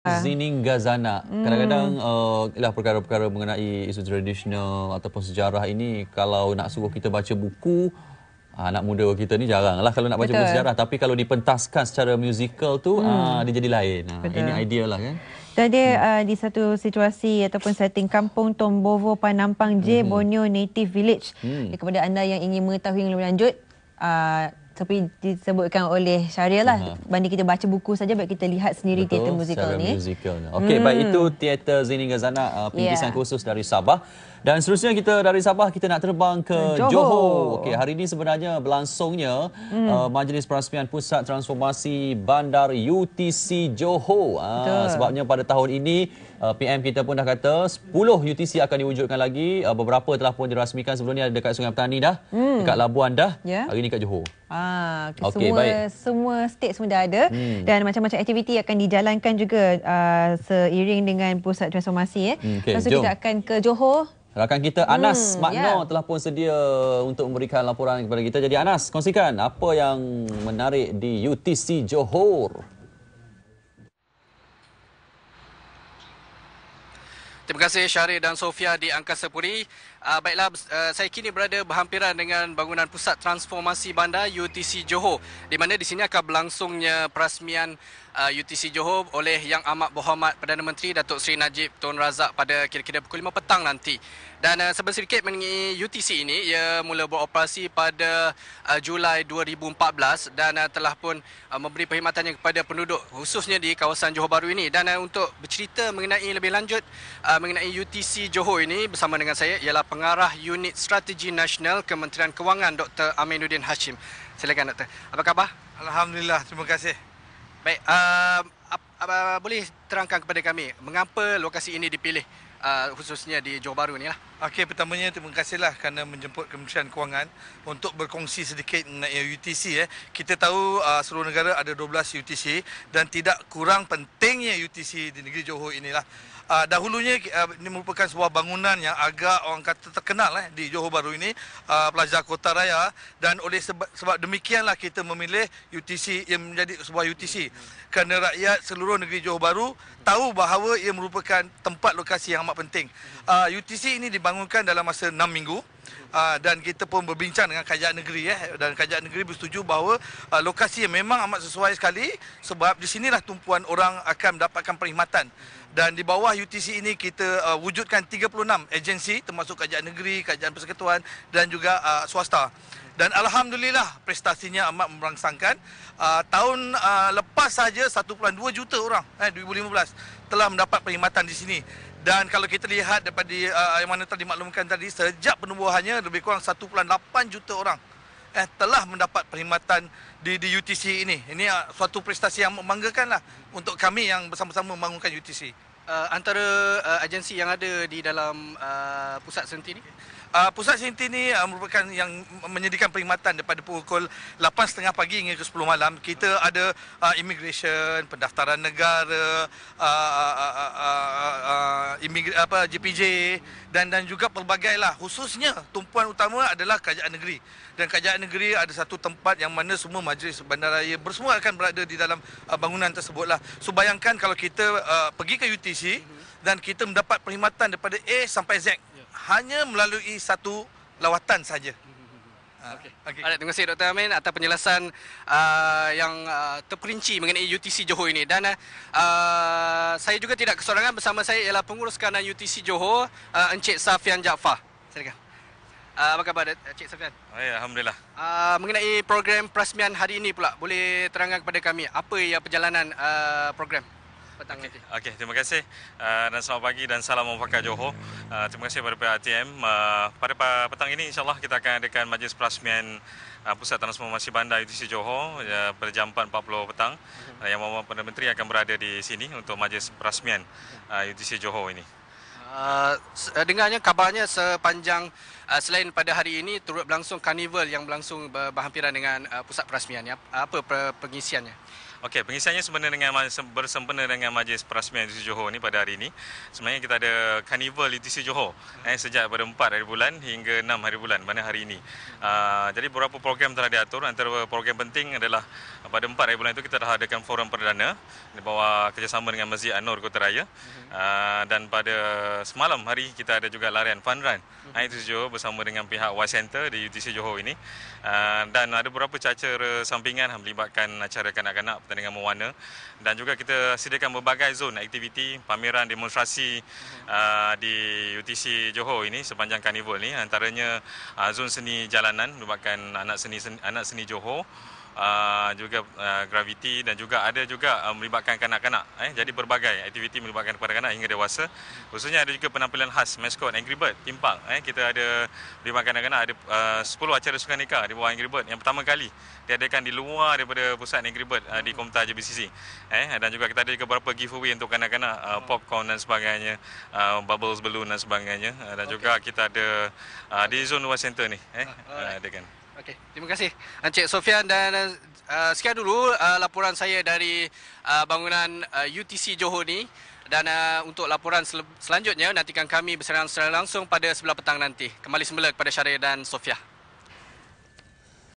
Zining Gazana. Hmm. Kadang-kadang uh, lah perkara-perkara mengenai isu tradisional ataupun sejarah ini kalau nak suruh kita baca buku anak muda kita ni jarang lah kalau nak baca Betul. buku sejarah tapi kalau dipentaskan secara musical tu hmm. uh, dia jadi lain. Uh, ini idea lah kan. Jadi hmm. uh, di satu situasi ataupun setting kampung Tombovo Panampang J hmm. Borneo Native Village. Hmm. Kepada anda yang ingin mengetahui yang lebih lanjut uh, seperti disebutkan oleh Syahrial lah uh-huh. banding kita baca buku saja baik kita lihat sendiri Betul, teater musikal ni. Musical. Okey hmm. baik itu teater Zini Gazana uh, pinggisan yeah. khusus dari Sabah. Dan seterusnya kita dari Sabah kita nak terbang ke Johor. Johor. Okey, hari ini sebenarnya berlangsungnya hmm. uh, Majlis Perasmian Pusat Transformasi Bandar UTC Johor. Uh, sebabnya pada tahun ini uh, PM kita pun dah kata 10 UTC akan diwujudkan lagi. Uh, beberapa telah pun dirasmikan sebelum ni ada dekat Sungai Petani dah, hmm. dekat Labuan dah. Yeah. Hari ini kat Johor. Ah, okay, semua baik. semua state semua dah ada hmm. dan macam-macam aktiviti akan dijalankan juga uh, seiring dengan pusat transformasi eh. Hmm, okay, Lepas tu kita akan ke Johor Rakan kita Anas hmm, Makno yeah. telah pun sedia untuk memberikan laporan kepada kita. Jadi Anas, kongsikan apa yang menarik di UTC Johor. Terima kasih Syarif dan Sofia di Angkasa Puri. Uh, baiklah, uh, saya kini berada berhampiran dengan bangunan Pusat Transformasi Bandar UTC Johor di mana di sini akan berlangsungnya perasmian uh, UTC Johor oleh Yang Amat Berhormat Perdana Menteri Datuk Seri Najib Tun Razak pada kira-kira pukul 5 petang nanti. Dan uh, sebentar sedikit mengenai UTC ini, ia mula beroperasi pada uh, Julai 2014 dan uh, telah pun uh, memberi perkhidmatannya kepada penduduk khususnya di kawasan Johor Bahru ini. Dan uh, untuk bercerita mengenai lebih lanjut uh, mengenai UTC Johor ini bersama dengan saya ialah pengarah Unit Strategi Nasional Kementerian Kewangan Dr. Aminuddin Hashim. Silakan Doktor. Apa khabar? Alhamdulillah, terima kasih. Baik, uh, ap, ap, ap, boleh terangkan kepada kami mengapa lokasi ini dipilih uh, khususnya di Johor Bahru ni lah? Okey, pertamanya terima kasihlah kerana menjemput Kementerian Kewangan untuk berkongsi sedikit mengenai UTC. Eh. Kita tahu uh, seluruh negara ada 12 UTC dan tidak kurang pentingnya UTC di negeri Johor inilah. Uh, dahulunya uh, ini merupakan sebuah bangunan yang agak orang kata terkenal eh, di Johor Bahru ini, uh, Plaza Kota Raya dan oleh sebab, sebab demikianlah kita memilih UTC yang menjadi sebuah UTC kerana rakyat seluruh negeri Johor Bahru tahu bahawa ia merupakan tempat lokasi yang amat penting. Uh, UTC ini dibangunkan dalam masa 6 minggu. Uh, dan kita pun berbincang dengan kajak negeri eh dan kajak negeri bersetuju bahawa uh, lokasi yang memang amat sesuai sekali sebab di sinilah tumpuan orang akan mendapatkan perkhidmatan dan di bawah UTC ini kita uh, wujudkan 36 agensi termasuk kerajaan negeri, kerajaan persekutuan dan juga uh, swasta. Dan alhamdulillah prestasinya amat merangsangkan. Uh, tahun uh, lepas saja 1.2 juta orang eh 2015 telah mendapat perkhidmatan di sini. Dan kalau kita lihat daripada uh, yang mana telah dimaklumkan tadi sejak penubuhannya lebih kurang 1.8 juta orang eh telah mendapat perkhidmatan di di UTC ini. Ini uh, suatu prestasi yang membanggakanlah untuk kami yang bersama-sama membangunkan UTC. Uh, antara uh, agensi yang ada di dalam uh, pusat senti ini Uh, pusat sinti ini uh, merupakan yang menyediakan perkhidmatan daripada pukul 8.30 pagi hingga ke 10 malam. Kita ada uh, immigration, pendaftaran negara, uh, uh, uh, uh, uh, imigr- apa JPJ dan dan juga pelbagai lah. Khususnya tumpuan utama adalah kerajaan negeri. Dan kerajaan negeri ada satu tempat yang mana semua majlis bandaraya bersemua akan berada di dalam uh, bangunan tersebut lah. So bayangkan kalau kita uh, pergi ke UTC dan kita mendapat perkhidmatan daripada A sampai Z hanya melalui satu lawatan saja. Okey. Okay. terima kasih Dr. Amin atas penjelasan uh, yang uh, terperinci mengenai UTC Johor ini dan uh, saya juga tidak kesorangan bersama saya ialah pengurus kanan UTC Johor uh, Encik Safian Jaafar. Silakan. Uh, apa khabar Encik Safian? Oh, ya, alhamdulillah. Uh, mengenai program perasmian hari ini pula boleh terangkan kepada kami apa yang perjalanan uh, program? Petang okay. nanti. Okey, terima kasih uh, dan selamat pagi dan salam memfakat Johor. Uh, terima kasih kepada pihak ATM. Uh, pada petang ini insyaAllah kita akan adakan majlis perasmian uh, Pusat Transformasi Bandar UTC Johor uh, pada jam 4.40 petang. Uh, yang Mohon Perdana Menteri akan berada di sini untuk majlis perasmian uh, UTC Johor ini. Uh, dengarnya kabarnya sepanjang uh, selain pada hari ini turut berlangsung karnival yang berlangsung berhampiran dengan uh, pusat perasmian ya. Apa pengisiannya? Okey, pengisiannya sebenarnya dengan bersempena dengan Majlis Perasmian UTC Johor ni pada hari ini. Sebenarnya kita ada Carnival UTC Johor eh, sejak pada 4 hari bulan hingga 6 hari bulan pada hari ini. Uh, jadi beberapa program telah diatur. Antara program penting adalah pada 4 hari bulan itu kita dah adakan forum perdana di bawah kerjasama dengan Masjid An-Nur Kota Raya. Uh, dan pada semalam hari kita ada juga larian fun run uh, UTC Johor bersama dengan pihak Y Center di UTC Johor ini. Uh, dan ada beberapa cacara sampingan melibatkan acara kanak-kanak pertandingan mewarna. Dan juga kita sediakan berbagai zon aktiviti pameran demonstrasi uh, di UTC Johor ini sepanjang karnival ni. Antaranya uh, zon seni jalanan melibatkan anak seni, seni anak seni Johor uh, juga uh, graviti dan juga ada juga uh, melibatkan kanak-kanak eh jadi berbagai aktiviti melibatkan kepada kanak hingga dewasa. Khususnya ada juga penampilan khas mascot Angry Bird timpang eh kita ada melibatkan kanak-kanak ada uh, 10 acara sukan nikah di bawah Angry Bird. Yang pertama kali diadakan di luar daripada pusat Angry Bird uh, di Komtar JBCC eh dan juga kita ada juga beberapa giveaway untuk kanak-kanak uh, popcorn dan sebagainya uh, bubbles balloon dan sebagainya uh, dan okay. juga kita ada uh, di zone luar center ni eh uh, adakan Okey, terima kasih Encik Sofian dan uh, sekian dulu uh, laporan saya dari uh, bangunan uh, UTC Johor ni dan uh, untuk laporan sel- selanjutnya nantikan kami bersiaran secara langsung pada sebelah petang nanti. Kembali semula kepada Syarif dan Sofia.